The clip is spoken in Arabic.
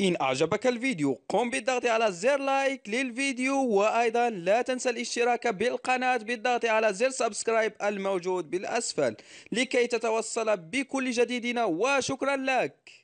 إن أعجبك الفيديو قم بالضغط على زر like للفيديو وأيضا لا تنسى الاشتراك بالقناة بالضغط على زر subscribe الموجود بالأسفل لكي تتوصل بكل جديدنا وشكرا لك.